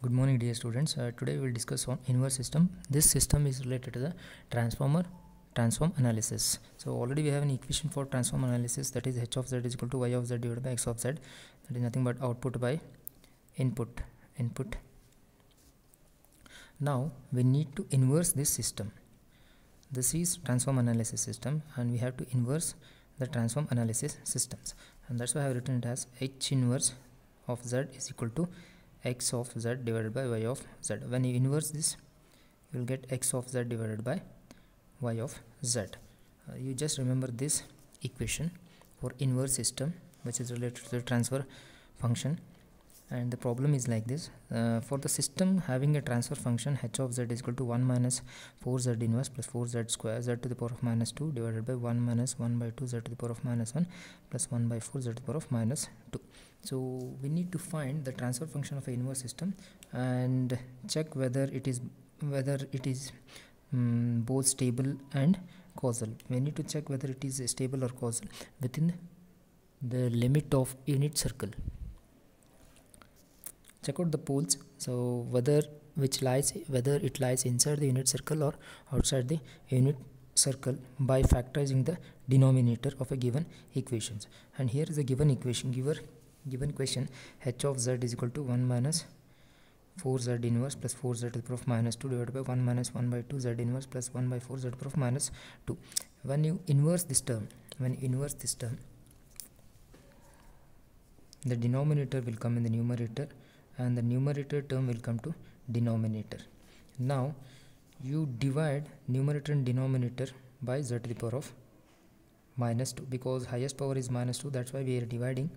Good morning dear students. Uh, today we will discuss on inverse system. This system is related to the transformer transform analysis. So already we have an equation for transform analysis that is h of z is equal to y of z divided by x of z. That is nothing but output by input input. Now we need to inverse this system. This is transform analysis system and we have to inverse the transform analysis systems and that's why I have written it as h inverse of z is equal to x of z divided by y of z. When you inverse this you will get x of z divided by y of z. Uh, you just remember this equation for inverse system which is related to the transfer function and the problem is like this uh, for the system having a transfer function h of z is equal to 1 minus 4z inverse plus 4z square z to the power of minus 2 divided by 1 minus 1 by 2 z to the power of minus 1 plus 1 by 4 z to the power of minus 2 so we need to find the transfer function of an inverse system and check whether it is whether it is um, both stable and causal. We need to check whether it is stable or causal within the limit of unit circle check out the poles so whether which lies whether it lies inside the unit circle or outside the unit circle by factorizing the denominator of a given equations. And here is a given equation given given question. H of z is equal to 1 minus 4z inverse plus 4z to the power of minus 2 divided by 1 minus 1 by 2 z inverse plus 1 by 4 z to the power of minus 2 when you inverse this term when you inverse this term the denominator will come in the numerator and the numerator term will come to denominator. Now you divide numerator and denominator by z to the power of minus 2 because highest power is minus 2 that's why we are dividing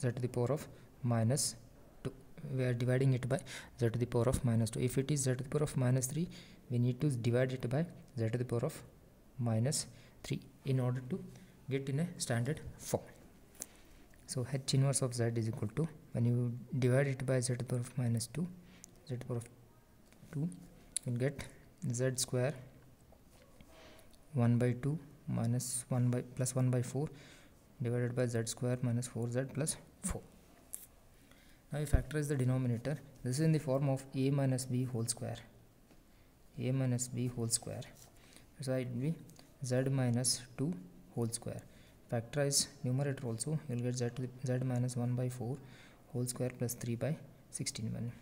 z to the power of minus 2 we are dividing it by z to the power of minus 2 if it is z to the power of minus 3 we need to divide it by z to the power of minus 3 in order to get in a standard form so h inverse of z is equal to when you divide it by z to the power of minus 2 z to the power of 2 you'll get z square 1 by 2 minus 1 by plus 1 by 4 divided by z square minus 4z plus 4 now you factorize the denominator. This is in the form of a minus b whole square. A minus b whole square. So it will be z minus 2 whole square factorize numerator also you will get z, z minus 1 by 4 whole square plus 3 by 16 when,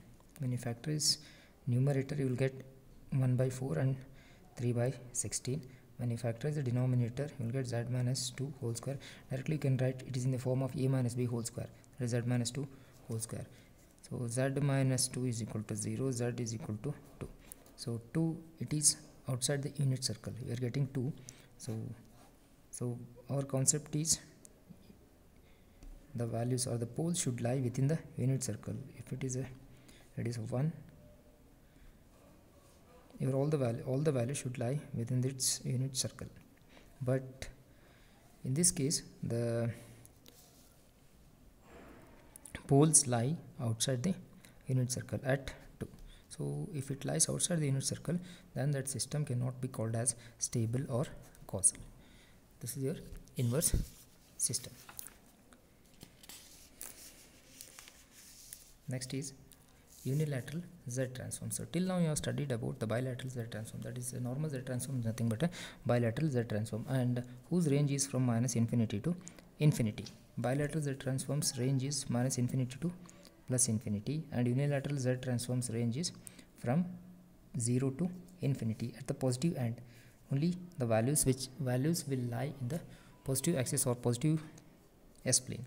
when you factorize numerator you will get 1 by 4 and 3 by 16 when you factorize the denominator you will get z minus 2 whole square. Directly you can write it is in the form of a minus b whole square. That is z minus 2 whole square. So z minus 2 is equal to 0 z is equal to 2 so 2 it is outside the unit circle. We are getting 2 so so our concept is the values or the poles should lie within the unit circle. If it is a it is 1 your all the value all the values should lie within its unit circle. But in this case the poles lie outside the unit circle at 2 so if it lies outside the unit circle then that system cannot be called as stable or causal this is your inverse system. Next is unilateral z transform. So till now you have studied about the bilateral z transform. That is a normal z transform is nothing but a bilateral z transform. And whose range is from minus infinity to infinity? Bilateral z transforms range is minus infinity to plus infinity. And unilateral z transforms range is from 0 to infinity at the positive end only the values which values will lie in the positive axis or positive s plane.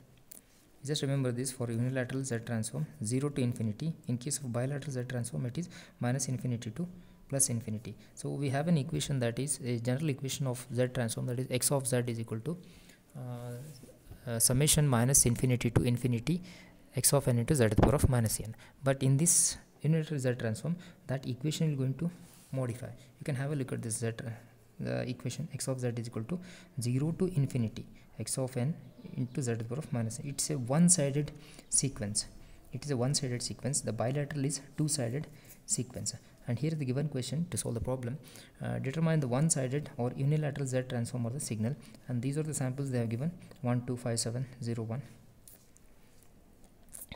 Just remember this for unilateral z transform 0 to infinity in case of bilateral z transform it is minus infinity to plus infinity. So we have an equation that is a general equation of z transform that is x of z is equal to uh, uh, summation minus infinity to infinity x of n into z to the power of minus n. But in this unilateral z transform that equation is going to modify. You can have a look at this z the equation x of z is equal to 0 to infinity x of n into z to the power of minus n. It's a one-sided sequence. It is a one-sided sequence. The bilateral is two-sided sequence. And here is the given question to solve the problem. Uh, determine the one-sided or unilateral z transform of the signal. And these are the samples they have given 1, 2, 5, 7, 0, 1.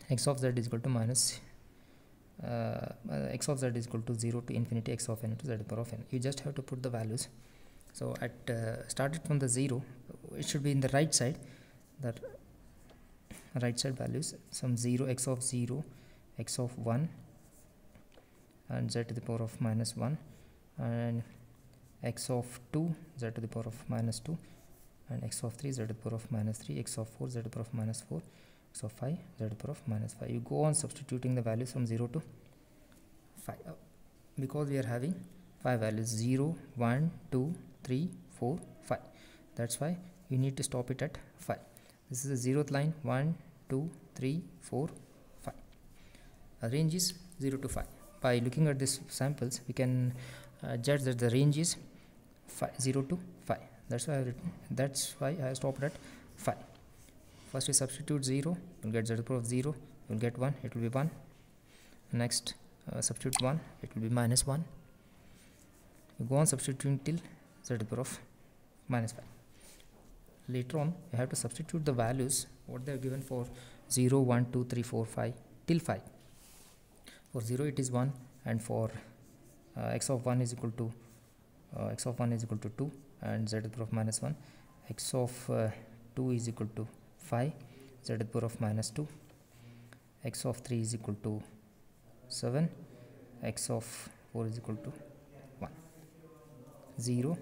x of z is equal to minus uh, x of z is equal to 0 to infinity x of n to z power of n you just have to put the values so at uh, started from the 0 it should be in the right side the right side values some 0 x of 0 x of 1 and z to the power of minus 1 and x of 2 z to the power of minus 2 and x of 3 z to the power of minus 3 x of 4 z to the power of minus 4 x of 5 z to the power of minus 5 you go on substituting the values from 0 to 5 uh, because we are having 5 values 0 1 2 3 4 5 that's why you need to stop it at 5 this is the zeroth line 1 2 3 4 5 the range is 0 to 5 by looking at these samples we can uh, judge that the range is five, 0 to 5 that's why I written that's why I stopped at 5 first we substitute 0 you'll get the power of 0 you'll get 1 it will be 1 next uh, substitute 1 it will be minus 1 you go on substituting till z to the power of minus 5 later on you have to substitute the values what they are given for 0 1 2 3 4 5 till 5 for 0 it is 1 and for uh, x of 1 is equal to uh, x of 1 is equal to 2 and z to the power of minus 1 x of uh, 2 is equal to 5 z to the power of minus 2 x of 3 is equal to 7 x of 4 is equal to 1 0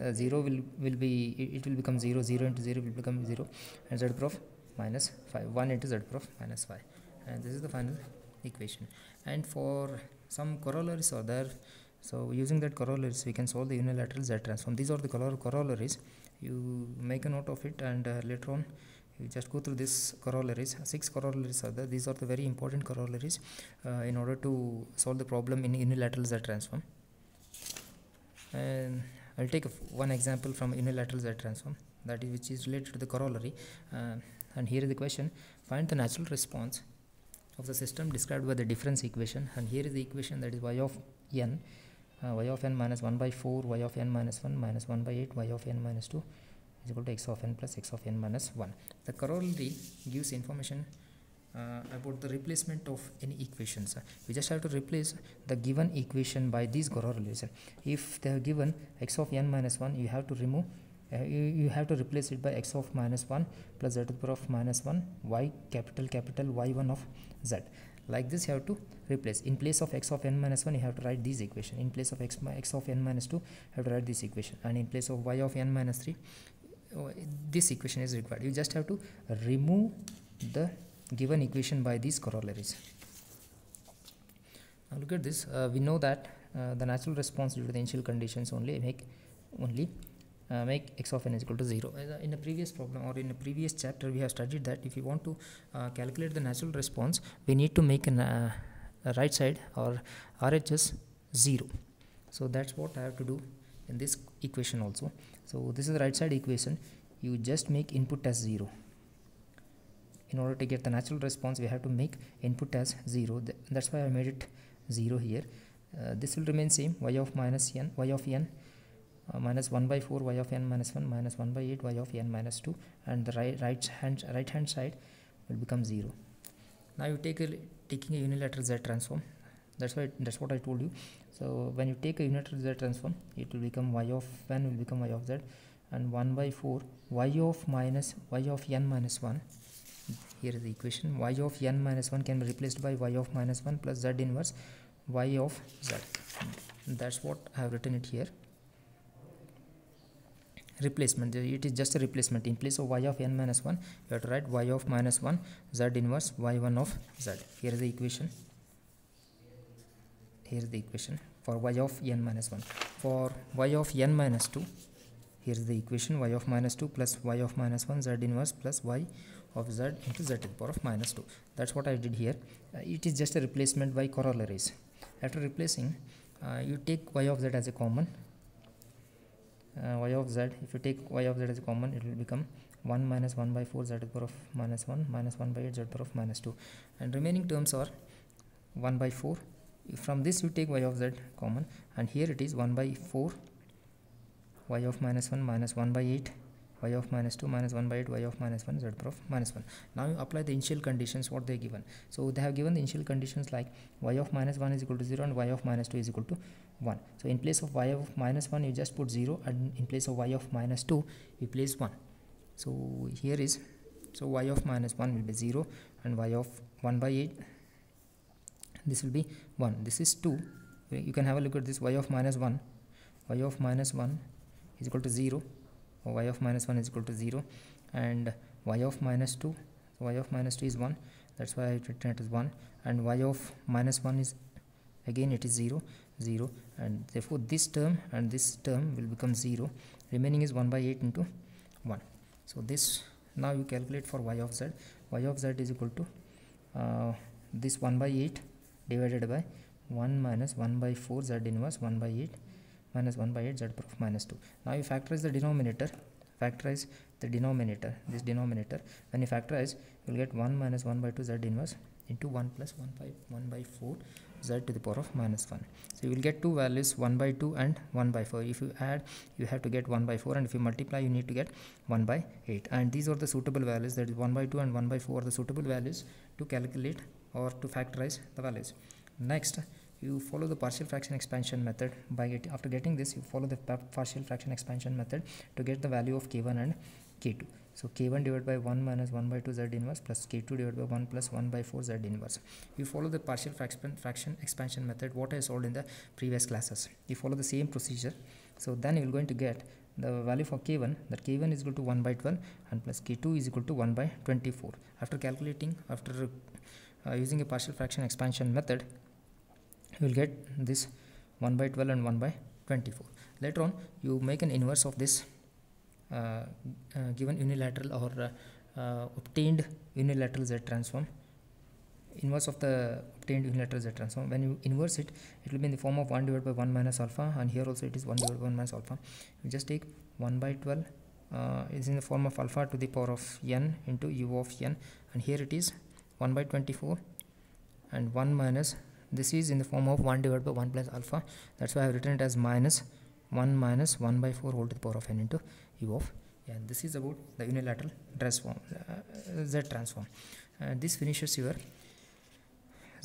uh, 0 will will be it, will become 0 0 into 0 will become 0 and z to the power of minus 5 1 into z to the power of minus 5 and this is the final equation. And for some corollaries are there. So using that corollaries we can solve the unilateral z transform. These are the corollaries. You make a note of it and uh, later on you just go through this corollaries. Six corollaries are there. These are the very important corollaries uh, in order to solve the problem in unilateral z transform and i'll take one example from unilateral z transform that is which is related to the corollary. Uh, and here is the question. Find the natural response of the system described by the difference equation. And here is the equation that is y of n uh, y of n minus 1 by 4 y of n minus 1 minus 1 by 8 y of n minus 2 is equal to x of n plus x of n minus 1 the corollary gives information about the replacement of any equations we just have to replace the given equation by these corollaries if they are given x of n minus 1 you have to remove uh, you, you have to replace it by x of minus 1 plus z to the power of minus 1 y capital capital y1 of z. Like this you have to replace. In place of x of n minus 1 you have to write this equation in place of x, x of n minus 2 you have to write this equation. And in place of y of n minus 3 oh, this equation is required. You just have to remove the given equation by these corollaries. Now look at this. Uh, we know that uh, the natural response due to the initial conditions only make only uh, make x of n is equal to 0 in a previous problem or in a previous chapter we have studied that if you want to uh, calculate the natural response we need to make an, uh, a right side or RHS 0 so that's what I have to do in this equation also. So this is the right side equation. You just make input as 0 in order to get the natural response we have to make input as 0 Th that's why I made it 0 here. Uh, this will remain same y of minus n y of n uh, minus 1 by 4 y of n minus 1 minus 1 by 8 y of n minus 2 and the right right hand right hand side will become 0 now you take a taking a unilateral z transform. That's why that's what i told you. So when you take a unilateral z transform it will become y of n will become y of z and 1 by 4 y of minus y of n minus 1 here is the equation. Y of n minus 1 can be replaced by y of minus 1 plus z inverse y of z. That's what i have written it here. Replacement. It is just a replacement. In place of y of n minus 1 you have to write y of minus 1 z inverse y1 of z. Here is the equation. Here is the equation for y of n minus 1 for y of n minus 2 here is the equation. Y of minus 2 plus y of minus 1 z inverse plus y of z into z to the power of minus 2 that's what i did here. Uh, it is just a replacement by corollaries after replacing uh, you take y of z as a common. Uh, y of z if you take y of z as a common it will become 1 minus 1 by 4 z to the power of minus 1 minus 1 by 8 z to the power of minus 2 and remaining terms are 1 by 4 from this you take y of z common and here it is 1 by 4 y of minus 1 minus 1 by 8 y of minus 2 minus 1 by 8 y of minus 1 z power of minus 1 now you apply the initial conditions what they given so they have given the initial conditions like y of minus 1 is equal to 0 and y of minus 2 is equal to 1 so in place of y of minus 1 you just put 0 and in place of y of minus 2 you place 1 so here is so y of minus 1 will be 0 and y of 1 by 8 this will be 1 this is 2 you can have a look at this y of minus 1 y of minus 1 is equal to 0 or y of minus 1 is equal to 0 and y of minus 2 so y of minus 2 is 1 that's why I written it as 1 and y of minus 1 is again it is 0 0 and therefore this term and this term will become 0 remaining is 1 by 8 into 1 so this now you calculate for y of z. Y of z is equal to uh, this 1 by 8 divided by 1 minus 1 by 4 z inverse 1 by 8 minus 1 by 8 z power of minus 2 now you factorize the denominator factorize the denominator this denominator. When you factorize you will get 1 minus 1 by 2 z inverse into 1 plus 1 by 1 by 4 z to the power of minus 1 so you will get two values 1 by 2 and 1 by 4 if you add you have to get 1 by 4 and if you multiply you need to get 1 by 8 and these are the suitable values. That is 1 by 2 and 1 by 4 are the suitable values to calculate or to factorize the values. Next you follow the partial fraction expansion method by get, after getting this you follow the partial fraction expansion method to get the value of k1 and k2 so k1 divided by 1 minus 1 by 2 z inverse plus k2 divided by 1 plus 1 by 4 z inverse. You follow the partial fraction fraction expansion method what i solved in the previous classes. You follow the same procedure. So then you are going to get the value for k1 that k1 is equal to 1 by 12 and plus k2 is equal to 1 by 24 after calculating after uh, using a partial fraction expansion method you will get this 1 by 12 and 1 by 24 later on you make an inverse of this uh, uh, given unilateral or uh, uh, obtained unilateral z transform. Inverse of the obtained unilateral z transform. When you inverse it it will be in the form of 1 divided by 1 minus alpha and here also it is 1 divided by 1 minus alpha. You just take 1 by 12 uh, is in the form of alpha to the power of n into u of n and here it is 1 by 24 and 1 minus this is in the form of 1 divided by 1 plus alpha. That's why I have written it as minus 1 minus 1 by 4 whole to the power of n into u of n this is about the unilateral transform uh, z transform. Uh, this finishes your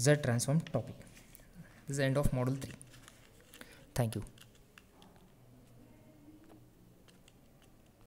z transform topic. This is the end of model 3 thank you